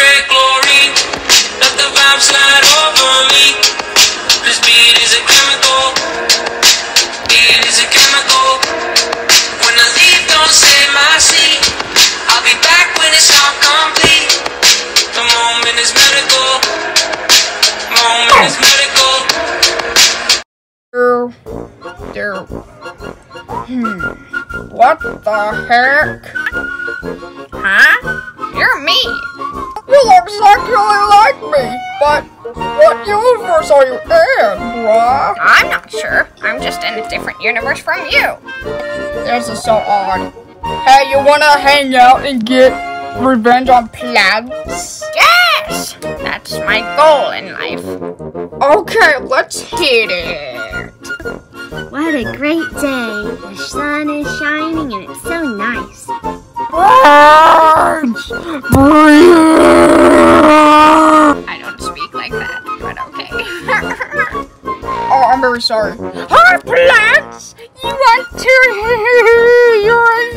straight glory. Let the vibe slide over me. This beat is a chemical. Beat is a chemical. When I leave, don't say my seat. I'll be back when it's all complete. The moment is medical. Moment is medical. There. Hmm. What the heck? Huh? You're me. You look exactly like me, but what universe are you in, bruh? I'm not sure. I'm just in a different universe from you. This is so odd. Hey, you wanna hang out and get revenge on plants? Yes! That's my goal in life. Okay, let's hit it. What a great day. The sun is shining and it's so nice. Plants! Breathe! I'm sorry. Hi, plants! You want to you're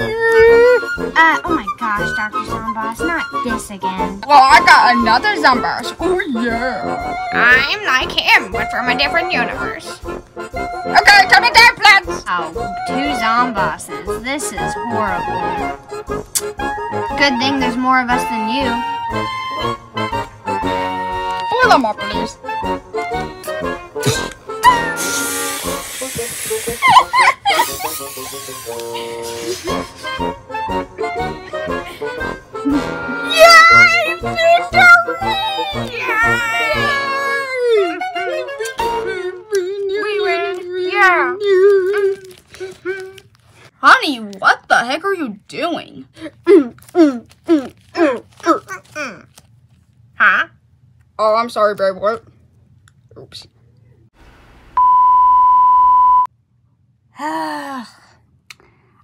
Uh, oh my gosh, Dr. Zomboss, not this again. Well, I got another Zomboss. Oh, yeah. I'm like him, but from a different universe. Okay, come to die, plants! Oh, two Zombosses. This is horrible. Good thing there's more of us than you. Pull them up, please. Honey, what the heck are you doing? Mm, mm, mm, huh? Oh, I'm sorry, babe. What? Oops.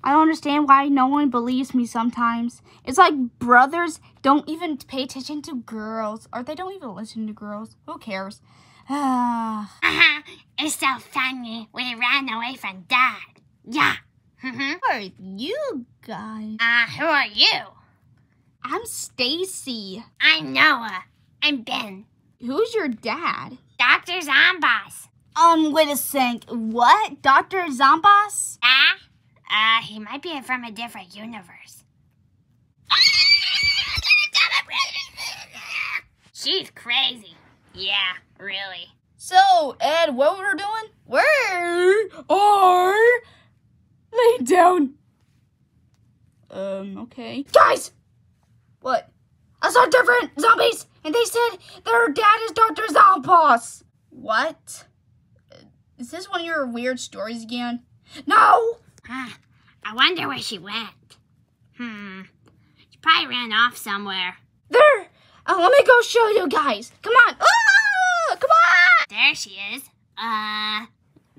I don't understand why no one believes me sometimes. It's like brothers don't even pay attention to girls, or they don't even listen to girls. Who cares? Ah. Uh-huh. It's so funny. We ran away from Dad. Yeah. Mm-hmm. Who are you guys? Uh, who are you? I'm Stacy. I'm Noah. I'm Ben. Who's your dad? Dr. Zomboss. Um, wait a sec. What? Dr. Zomboss? Ah? Uh, he might be from a different universe. She's crazy. Yeah, really. So, Ed, what we're doing? Where are? Lay down. Um, okay. Guys! What? I saw different zombies, and they said their dad is Dr. Zomboss. What? Is this one of your weird stories again? No! Huh. I wonder where she went. Hmm. She probably ran off somewhere. There! Uh, let me go show you guys. Come on. Ah! Come on! There she is. Uh,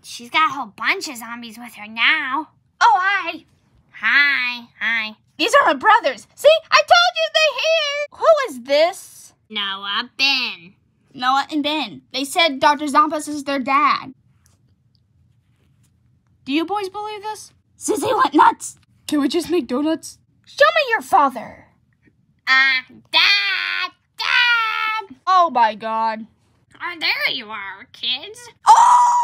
she's got a whole bunch of zombies with her now. Oh, hi. Hi, hi. These are my brothers. See? I told you they're here. Who is this? Noah, Ben. Noah and Ben. They said Dr. Zomboss is their dad. Do you boys believe this? Sissy went nuts. Can we just make donuts? Show me your father. Uh, Dad! Dad! Oh my god. Oh, there you are, kids. Oh!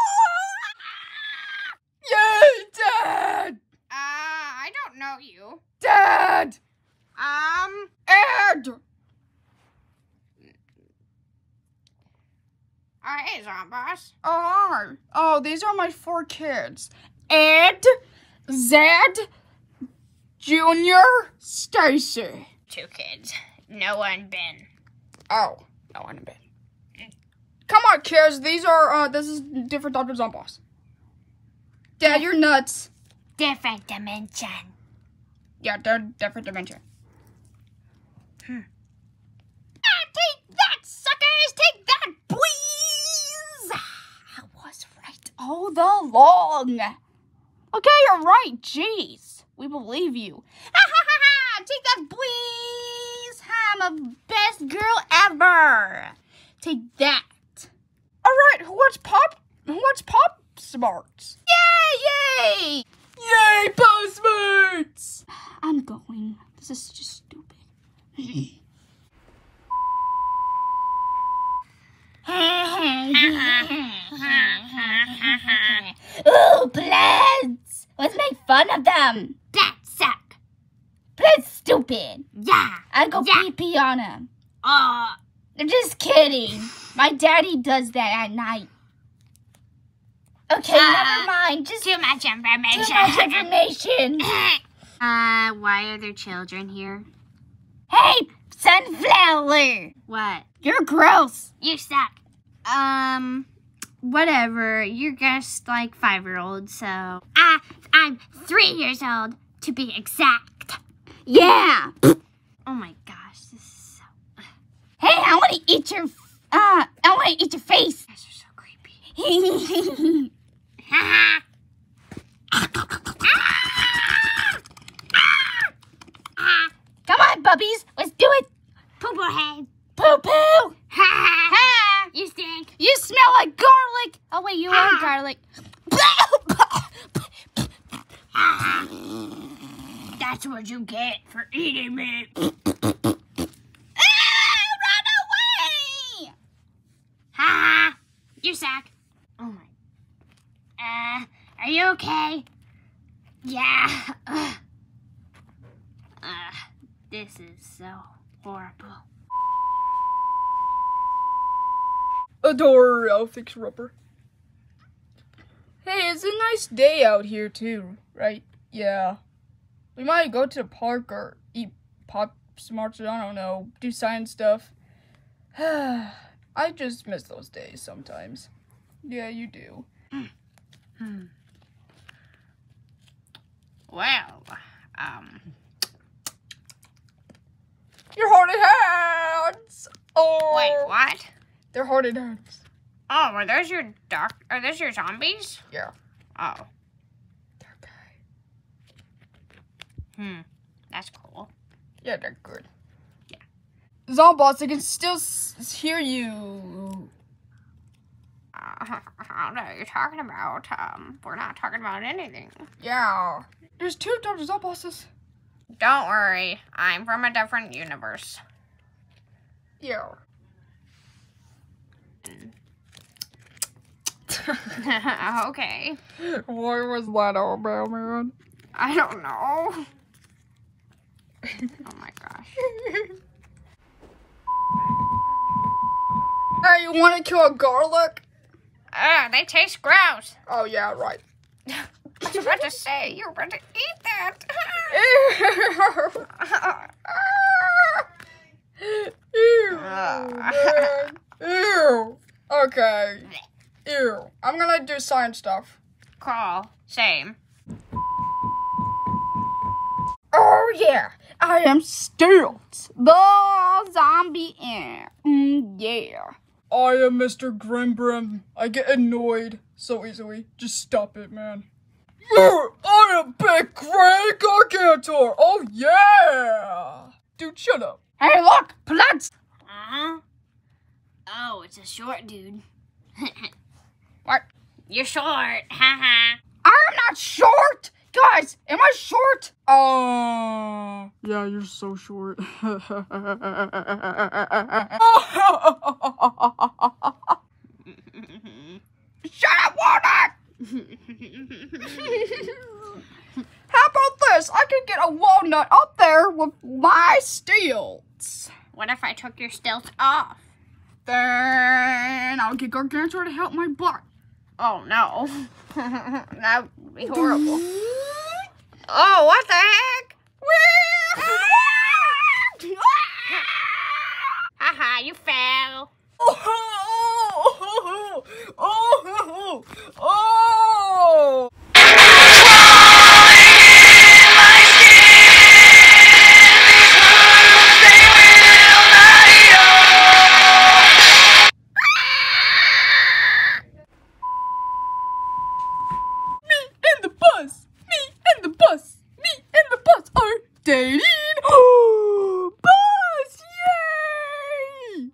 Yay, Dad! Uh, I don't know you. Dad! Um, Ed! uh, hey, Zomboss. Oh, hi. Oh, these are my four kids. Ed, Zed, Junior, Stacy. Two kids. Noah and Ben. Oh, no one bed. Come on, kids. These are, uh, this is different Dr. Zomboss. Dad, you're nuts. Different dimension. Yeah, they're different dimension. Hmm. Ah, take that, suckers! Take that, please! I was right all along. Okay, you're right. Jeez. We believe you. Ha ha ha ha! Take that, please! I'm the best girl ever! Take that. Alright, who wants pop? Who wants pop smarts? Yay! Yay! Yay, pop smarts! I'm going. This is just stupid. oh, blood! Let's make fun of them. That suck. Plants stupid. Yeah. I go Yeah. pee pee on them. Oh. I'm just kidding. My daddy does that at night. Okay, Ah. never mind. Just Too much information. too much information. uh, why are there children here? hey, sunflower! What? You're gross. You suck. Um, whatever. You're just like five year old, so. Ah, I'm three years old to be exact. Yeah. Oh my gosh, this is so. Hey, I want to eat your. Uh, I want to eat your face. You guys are so creepy. Come on, bubbies. Let's do it. Poo poo head. Poo poo. Ha You stink. You smell like garlic. Oh wait, you are garlic. That's what you get for eating me. Ah, run away! Ha You suck. Oh my. Uh, are you okay? Yeah. Ugh. Uh, this is so horrible. Adore, I'll fix rubber. It's a nice day out here too, right? Yeah. We might go to the park or eat pop smarts, I don't know, do science stuff. I just miss those days sometimes. Yeah, you do. Well, um, Your hearted hands! Oh, wait, what? They're hearted hands. Oh, are those your doc? Are those your zombies? Yeah. Oh, They're hmm, that's cool. Yeah, they're good. Yeah. Zombots, I can still s- hear you. Uh, I don't know what you're talking about. Um, we're not talking about anything. Yeah. There's two Dr. Zombosses. Don't worry, I'm from a different universe. Yeah. okay. Why was that all about, man? I don't know. Oh my gosh. Hey, you want to kill a garlic? Ugh, they taste gross. Oh, yeah, right. I was about to say, you're about to eat that. Ew, man. Ew. Okay. Ew. I'm gonna do science stuff. cool. Same. Oh yeah, I am Stilt, the zombie ant. Mm, yeah. I am Mr. Grimbrim. I get annoyed so easily. Just stop it, man. Yeah, I am Big Grey Gargantuar. Oh yeah. Dude, shut up. Hey, look, plants. Uh-huh. Oh, it's a short dude. What? You're short. Ha I'm not short, guys. Am I short? Oh. yeah, you're so short. Shut up, Walnut. How about this? I can get a walnut up there with my stilts. What if I took your stilts off? Then I'll get Gargantuar to help my butt. Oh no. that would be horrible. Oh, what the heck? Haha, you fell. Oh, dating. Oh, boss! Yay!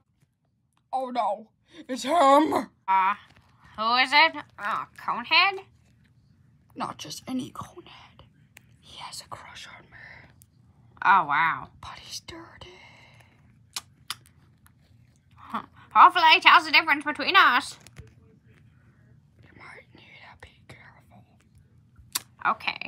Oh no, it's him. Ah, uh, who is it? Oh, Conehead? Not just any Conehead. He has a crush on me. Oh wow. But he's dirty. Huh. Hopefully he tells the difference between us. You might need to be careful. Okay.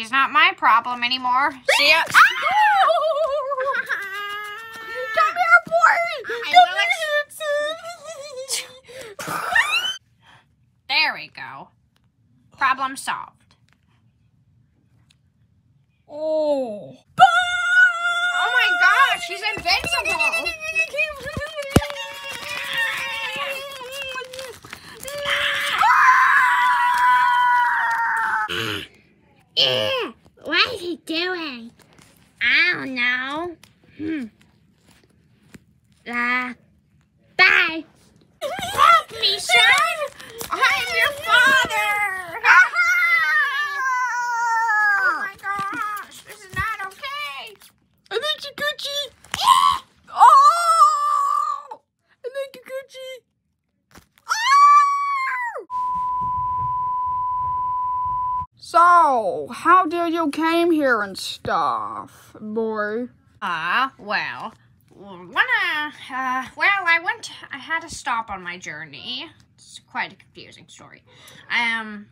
He's not my problem anymore. See ya. Come here, boy. Come here, handsome. There we go. Problem solved. Oh. Oh my gosh, he's invincible. Ew, what is he doing? I don't know. Hmm. Uh, bye. Help me, son! I'm your father! Oh my gosh, this is not okay. I think you Gucci. oh! I think you Gucci. So, how did you came here and stuff, boy? Ah, well, when I, uh, well, I went, I had to stop on my journey. It's quite a confusing story. Um,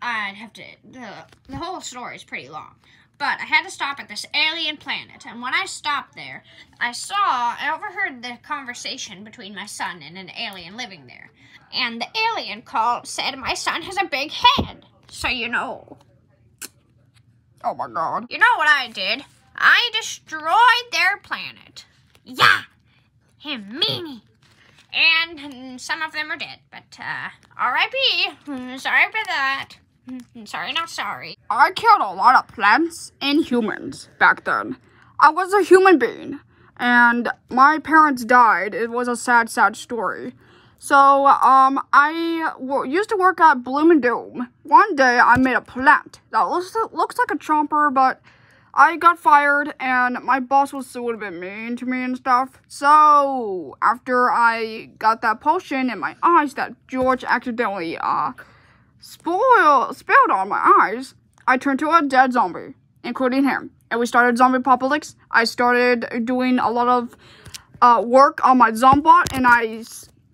I'd have to, the, the whole story is pretty long. But I had to stop at this alien planet, and when I stopped there, I saw, I overheard the conversation between my son and an alien living there. And the alien called, said my son has a big head. So, you know, Oh my god. you know what I did? I destroyed their planet. Yeah, him meanie. And some of them are dead, but uh, R.I.P. Sorry for that. Sorry, not sorry. I killed a lot of plants and humans back then. I was a human being, and my parents died. It was a sad, sad story. So, um, I used to work at Bloom and Doom. One day, I made a plant that looks looks like a chomper, but I got fired, and my boss was a little bit mean to me and stuff. So, after I got that potion in my eyes that George accidentally uh spoil spilled on my eyes, I turned to a dead zombie, including him. And we started zombie apocalypse. I started doing a lot of uh, work on my zombot, and I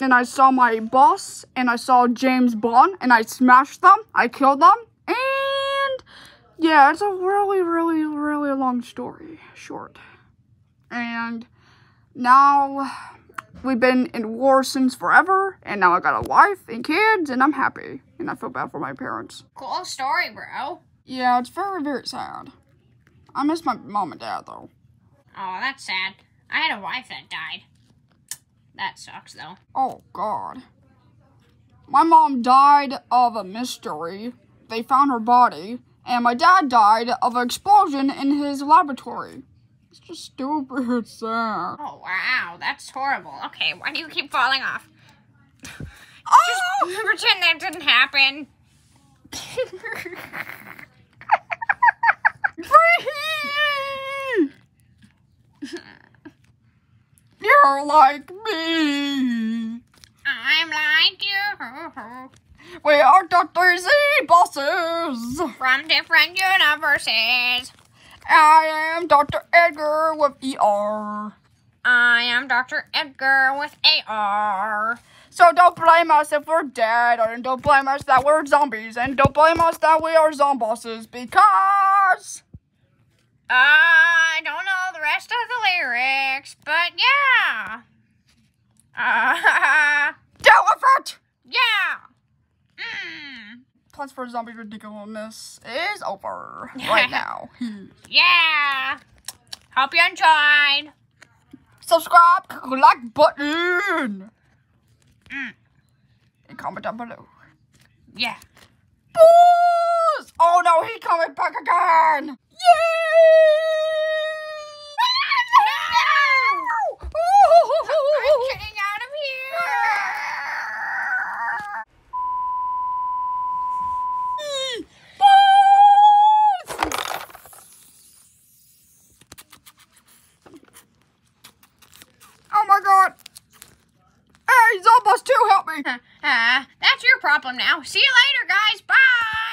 and I saw my boss, and I saw James Bond, and I smashed them. I killed them, and yeah, it's a really, really, really long story, short. And now we've been in war since forever, and now I got a wife and kids, and I'm happy. And I feel bad for my parents. Cool story, bro. Yeah, it's very, very sad. I miss my mom and dad though. Oh, that's sad. I had a wife that died. That sucks, though. Oh god. My mom died of a mystery. They found her body, and my dad died of an explosion in his laboratory. It's just stupid sad. Oh, wow. That's horrible. Okay, why do you keep falling off? Oh! Just pretend that didn't happen. You're like me. I'm like you. We are Dr. Z bosses. From different universes. I am Dr. Edgar with ER. I am Dr. Edgar with AR. So don't blame us if we're dead, and don't blame us that we're zombies, and don't blame us that we are zombosses because Uh, deal with it. yeah. Mm, Plans for Zombie Ridiculousness is over right now. yeah. Hope you enjoyed. Subscribe, click the like button, Mm. and comment down below. Yeah. Booze! Oh no, he's coming back again! Yay! I'm getting out me, Zomboss 2, help me! Uh, that's your problem now. See you later, guys. Bye.